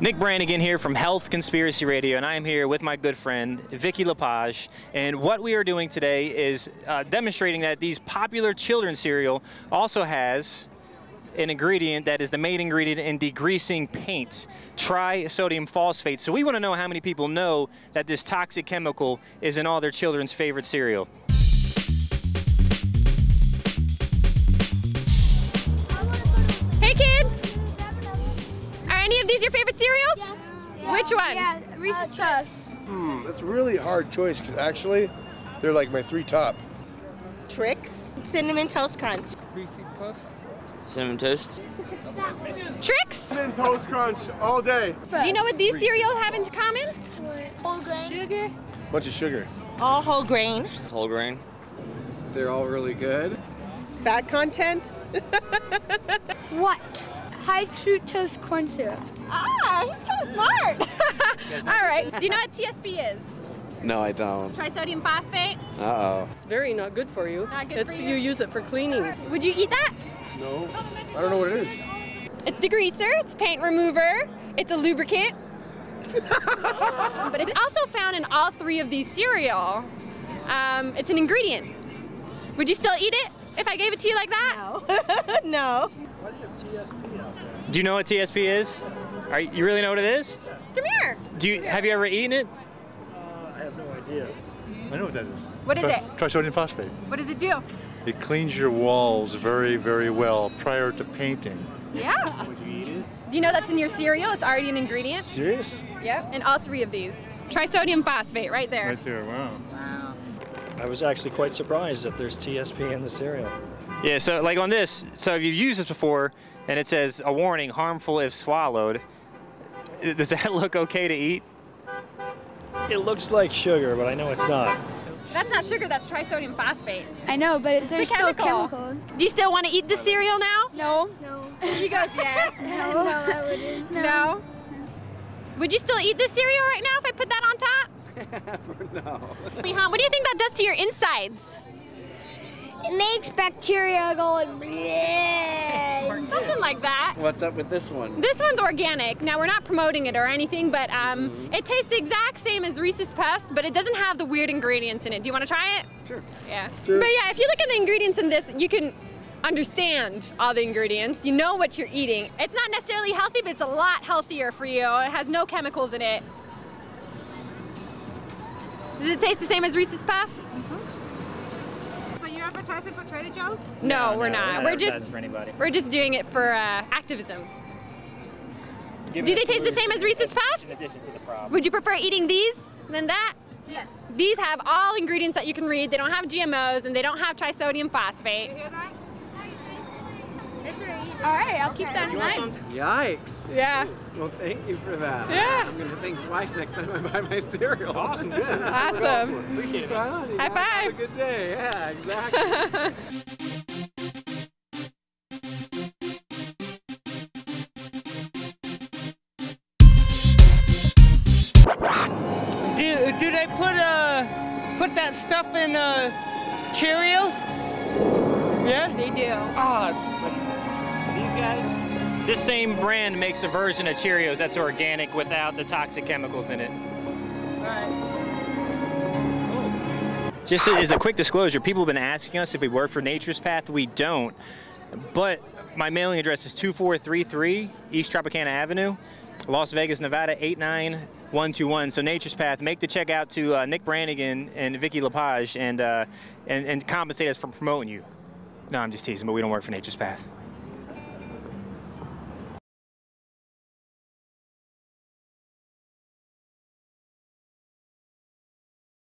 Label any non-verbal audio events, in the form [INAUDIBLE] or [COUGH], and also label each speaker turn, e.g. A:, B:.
A: Nick Brannigan here from Health Conspiracy Radio, and I am here with my good friend Vicky Lepage. And what we are doing today is uh, demonstrating that these popular children's cereal also has an ingredient that is the main ingredient in degreasing paint, trisodium phosphate. So we want to know how many people know that this toxic chemical is in all their children's favorite cereal.
B: Hey kids! Are any of these your favorite cereals? Which one?
C: Yeah, Reese's Puffs.
D: Hmm, that's a really hard choice because actually, they're like my three top.
E: Trix, Cinnamon Toast Crunch. Reese's Puff.
F: Cinnamon toast.
B: Trix?
D: Cinnamon Toast Crunch all day.
B: Do you know what these cereals have in common?
C: Whole grain. Sugar.
D: Bunch of sugar.
E: All whole grain.
F: It's whole grain.
G: They're all really good.
E: Fat content. [LAUGHS]
C: What? High fructose corn syrup.
B: Ah, he's kind of smart. [LAUGHS] All right. Do you know what TSP is?
G: No, I don't.
B: Trisodium phosphate?
G: Uh oh.
H: It's very not good for you.
B: Not good
H: it's
B: for
H: you.
B: you.
H: use it for cleaning.
B: Would you eat that?
D: No, I don't know what it is.
B: It's degreaser, it's paint remover, it's a lubricant. [LAUGHS] but it's also found in all three of these cereal. Um, it's an ingredient. Would you still eat it if I gave it to you like that?
E: no. [LAUGHS]
A: Do you know what TSP is? Are you you really know what it is?
B: Come here.
A: Do you have you ever eaten it?
I: Uh, I have no idea. I know what that is.
B: What is
I: Tri-
B: it?
I: Trisodium phosphate.
B: What does it do?
I: It cleans your walls very, very well prior to painting.
B: Yeah. Would you eat it? Do you know that's in your cereal? It's already an ingredient.
D: Serious?
B: Yep. In all three of these. Trisodium phosphate right there.
I: Right there, Wow. wow.
J: I was actually quite surprised that there's TSP in the cereal.
A: Yeah, so like on this, so if you've used this before and it says a warning, harmful if swallowed, does that [LAUGHS] look okay to eat?
J: It looks like sugar, but I know it's not.
B: That's not sugar, that's trisodium phosphate.
C: I know, but it, there's
B: It's
C: still
B: chemical.
C: chemical.
B: Do you still want to eat the cereal now?
C: No. No.
B: She goes, yes. [LAUGHS]
C: No, I wouldn't.
B: No. Would you still eat this cereal right now if I put that on top? [LAUGHS]
G: no.
B: Lehan, what do you think that does to your insides?
C: It makes bacteria go and [LAUGHS] bleh.
B: Something like that.
G: What's up with this one?
B: This one's organic. Now we're not promoting it or anything, but um, it tastes the exact same as Reese's Puffs, but it doesn't have the weird ingredients in it. Do you want to try it?
G: Sure.
B: Yeah. But yeah, if you look at the ingredients in this, you can understand all the ingredients. You know what you're eating. It's not necessarily healthy, but it's a lot healthier for you. It has no chemicals in it. Does it taste the same as Reese's Puff?
E: So you're advertising for Trader Joe's?
B: No, we're not. We're just
A: for anybody.
B: we're just doing it for uh, activism. Do they taste the same as Reese's Puffs? Would you prefer eating these than that?
C: Yes.
B: These have all ingredients that you can read. They don't have GMOs and they don't have trisodium phosphate.
C: All right, I'll keep that in mind.
G: Yikes.
B: Yeah.
G: Well, thank you for that.
B: Yeah.
G: I'm going to think twice next time I buy my cereal. Awesome, good. [LAUGHS]
B: Awesome.
G: Appreciate it. Right on, you
B: High
G: guys. Have a good day. Yeah, exactly.
H: Do, do they put uh put that stuff in uh Cheerios? Yeah.
B: They do.
H: Ah,
A: These guys? This same brand makes a version of Cheerios that's organic without the toxic chemicals in it. Just as a quick disclosure, people have been asking us if we work for Nature's Path. We don't. But my mailing address is 2433 East Tropicana Avenue, Las Vegas, Nevada 89121. So Nature's Path, make the check out to uh, Nick Brannigan and Vicky Lepage and, uh, and, and compensate us for promoting you. No, I'm just teasing, but we don't work for Nature's Path.